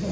Tá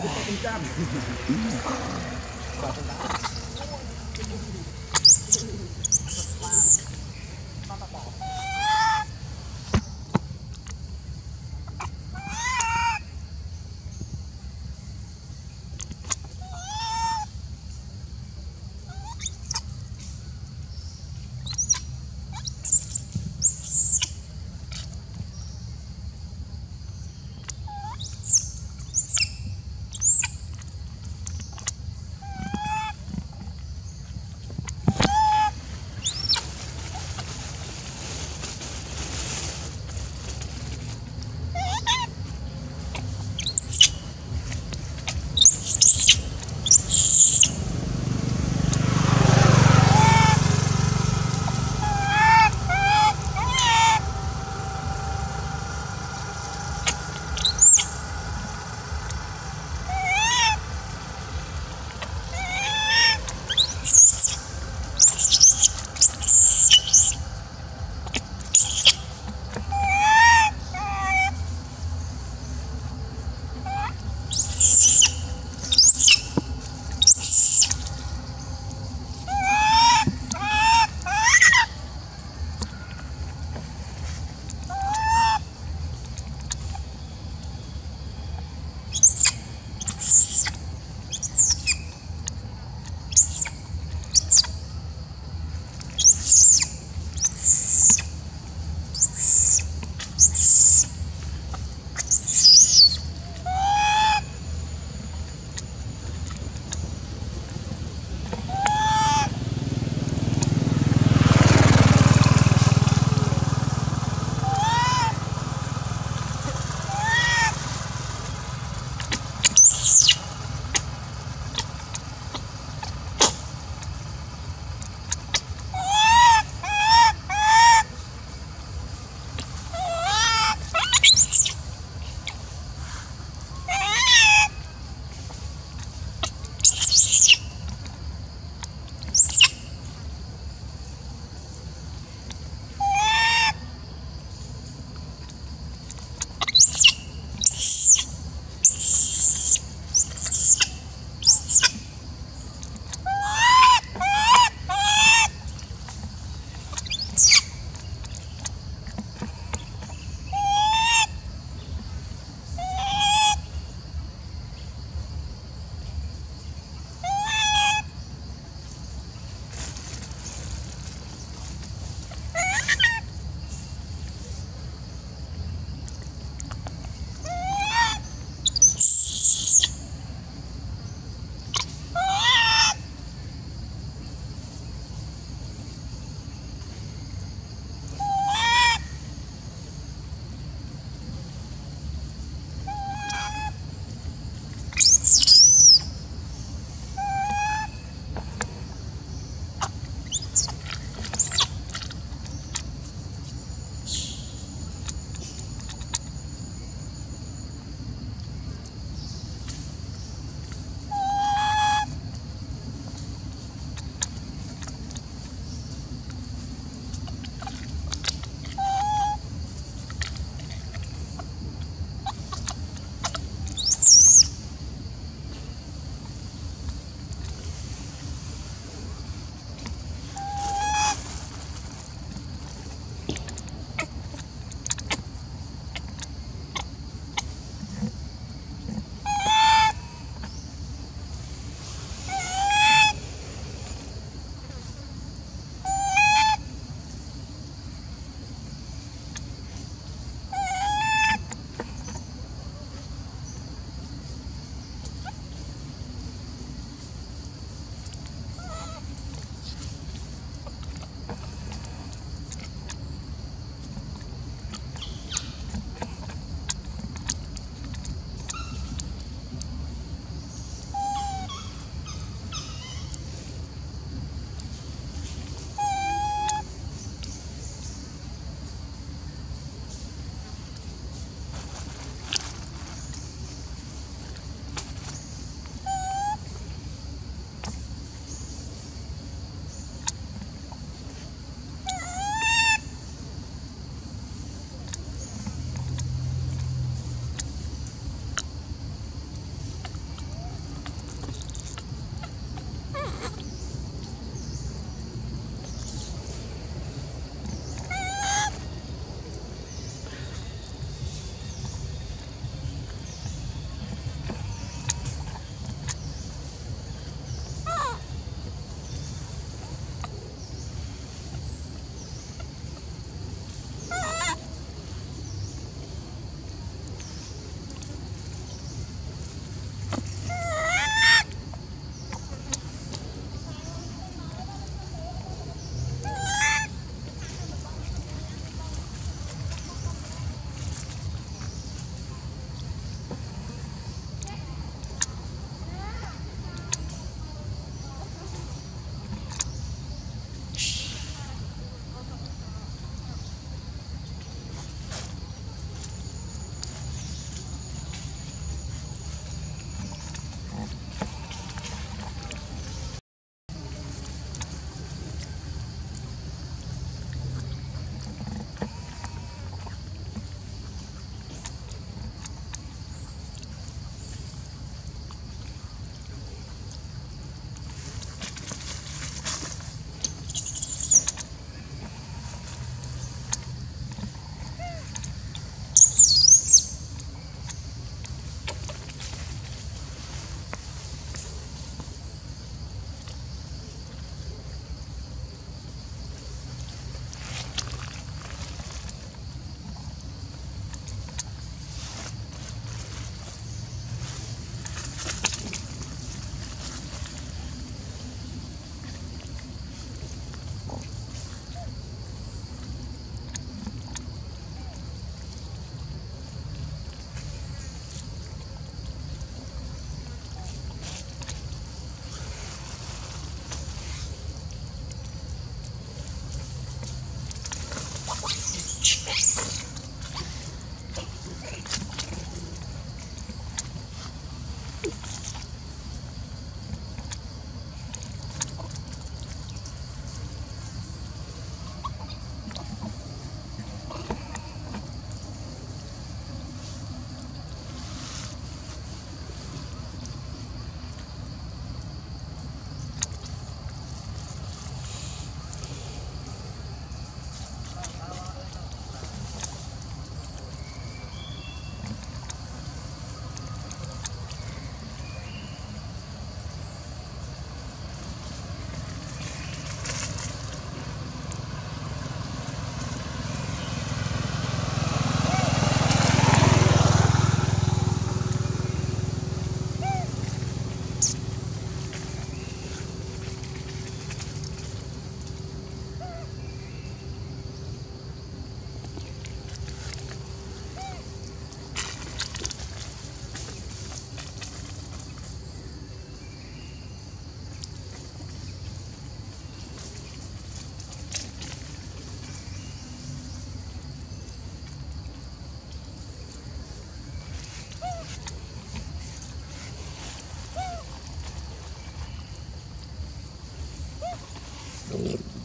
Amen.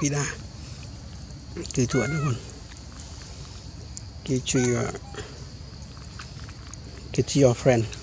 pida ki tu an con, ki chu ki tu your friend